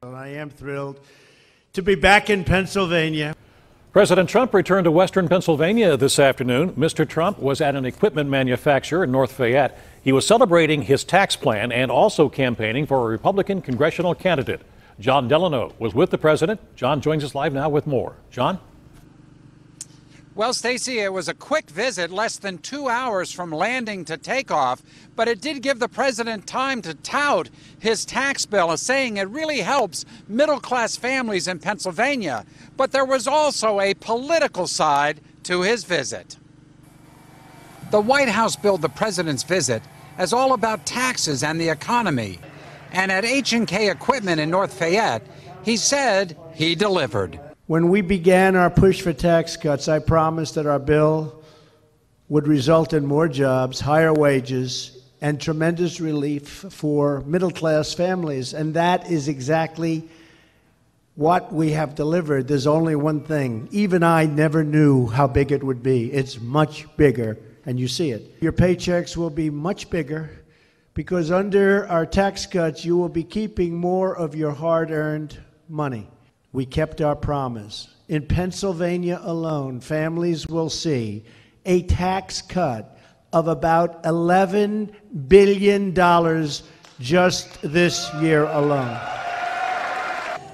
I am thrilled to be back in Pennsylvania. President Trump returned to Western Pennsylvania this afternoon. Mr. Trump was at an equipment manufacturer in North Fayette. He was celebrating his tax plan and also campaigning for a Republican congressional candidate. Jon Delano was with the president. Jon joins us live now with more. Jon? Well, Stacy, it was a quick visit, less than two hours from landing to takeoff, but it did give the president time to tout his tax bill, saying it really helps middle class families in Pennsylvania. But there was also a political side to his visit. The White House billed the president's visit as all about taxes and the economy. And at H&K Equipment in North Fayette, he said he delivered. When we began our push for tax cuts, I promised that our bill would result in more jobs, higher wages, and tremendous relief for middle class families. And that is exactly what we have delivered. There's only one thing. Even I never knew how big it would be. It's much bigger, and you see it. Your paychecks will be much bigger because under our tax cuts, you will be keeping more of your hard earned money. We kept our promise. In Pennsylvania alone, families will see a tax cut of about $11 billion just this year alone.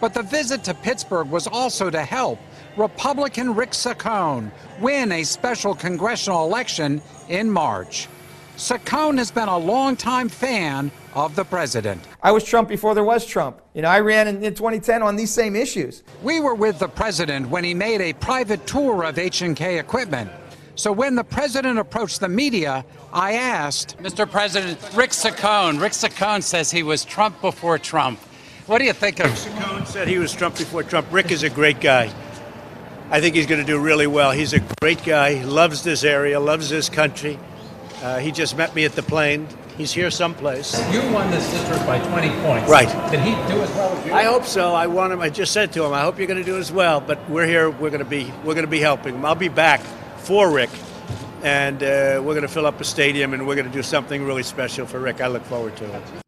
But the visit to Pittsburgh was also to help Republican Rick Saccone win a special congressional election in March. Saccone has been a longtime fan of the president. I was Trump before there was Trump. You know, I ran in, in 2010 on these same issues. We were with the president when he made a private tour of H&K equipment. So when the president approached the media, I asked, Mr. President, Rick Saccone. Rick Saccone says he was Trump before Trump. What do you think of? Saccone said he was Trump before Trump. Rick is a great guy. I think he's going to do really well. He's a great guy. He loves this area, loves this country. Uh, he just met me at the plane. He's here someplace. You won this district by 20 points. Right. Did he do as well as you? I hope so. I want him. I just said to him, I hope you're going to do as well. But we're here. We're going to be. We're going to be helping him. I'll be back for Rick, and uh, we're going to fill up a stadium, and we're going to do something really special for Rick. I look forward to it.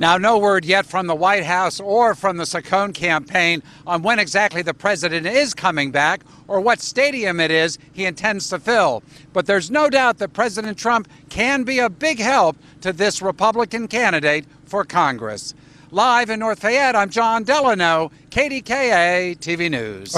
Now, no word yet from the White House or from the Saccone campaign on when exactly the president is coming back or what stadium it is he intends to fill. But there's no doubt that President Trump can be a big help to this Republican candidate for Congress. Live in North Fayette, I'm Jon Delano, KDKA TV News.